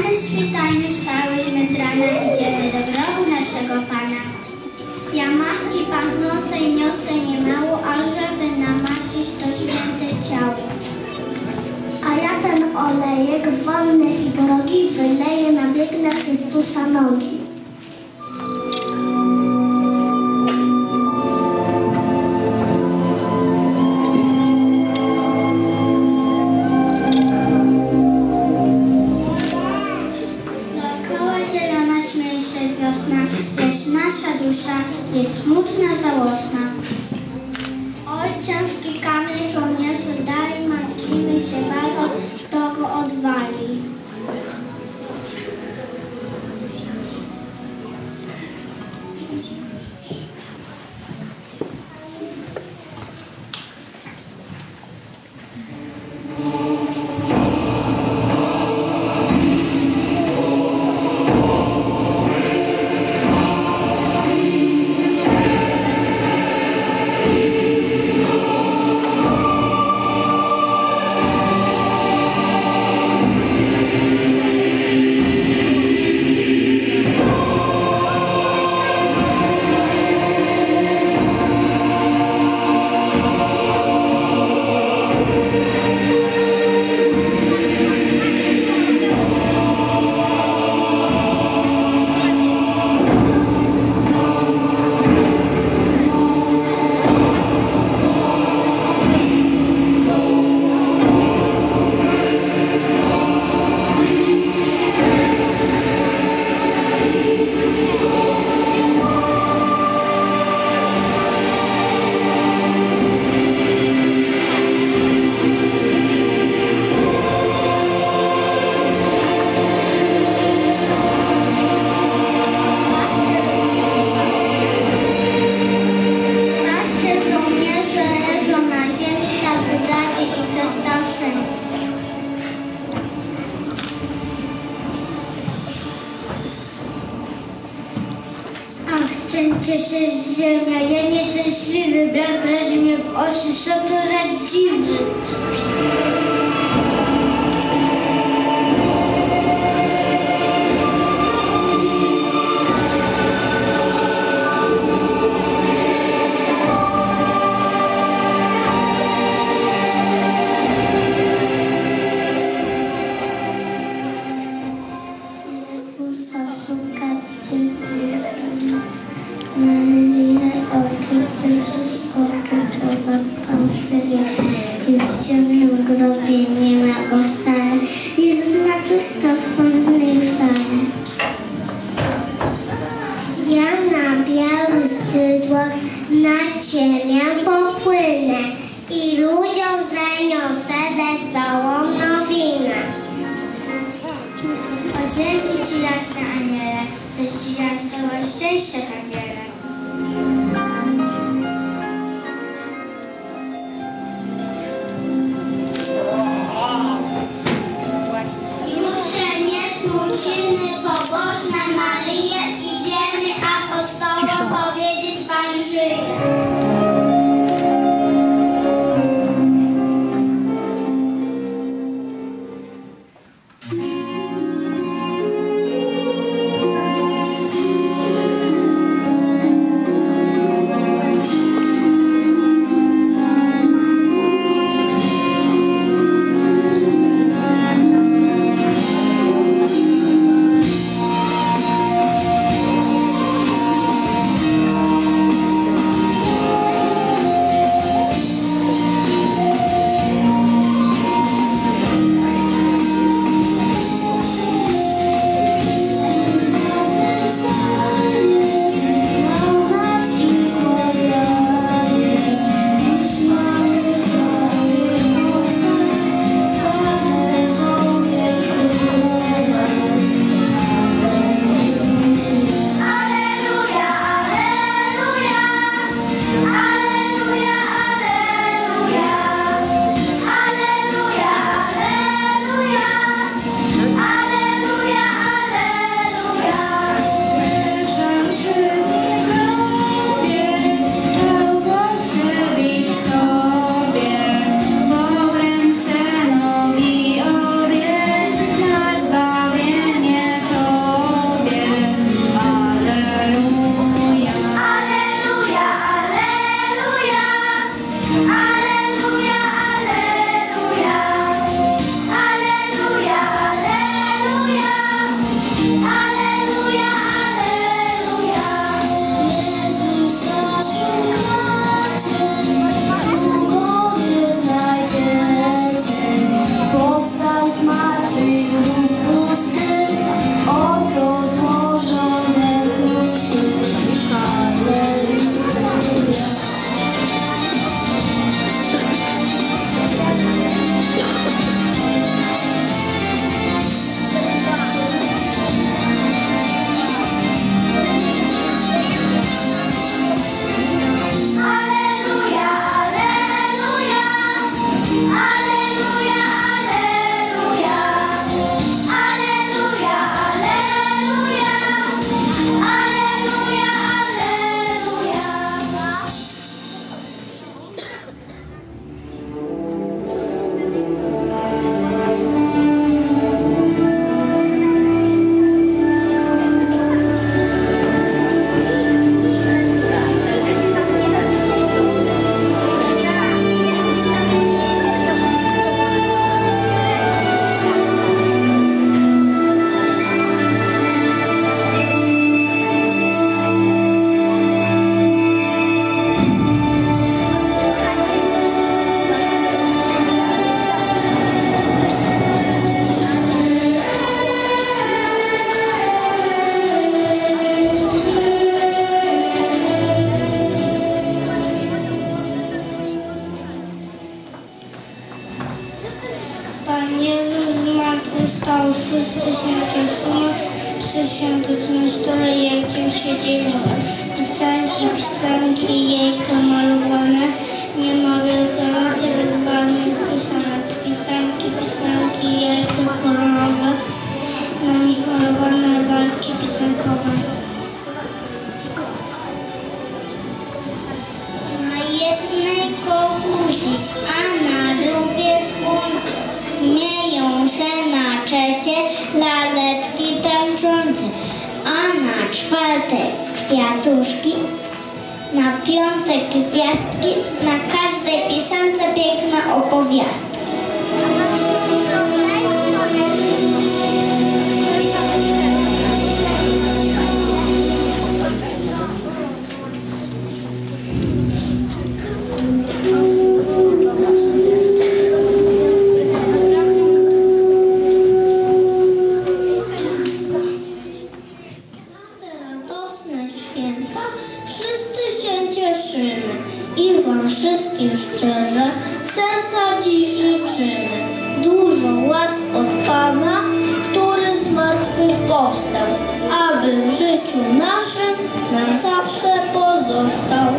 świtaniu wstałyśmy z rana, idziemy do grobu naszego Pana. Ja maści pachnącej niosę niemało, ażeby namasić to święte ciało. A ja ten olejek wonny i drogi wyleję na biegnę Chrystusa nogi. chance que caminham Czym cieszy ziemia, ja nieszczęśliwy, brak leży mnie w osi, co to za dziwy. Jasne aniele, coś Ci zdoła szczęścia tak przy świątecznym stole jajkiem się. Pisanki, pisanki, jajka malowane, nie ma wielkanocy bez barwnych pisanek. Pisanki, pisanki, jajka kolorowe, na nich malowane walki pisankowe. Na jednej koguci, kwiatuszki, na piąte gwiazdki, na każdej pisance piękna opowiastka. Święta wszyscy się cieszymy i Wam wszystkim szczerze serca dziś życzymy. Dużo łask od Pana, który z martwych powstał, aby w życiu naszym na zawsze pozostał.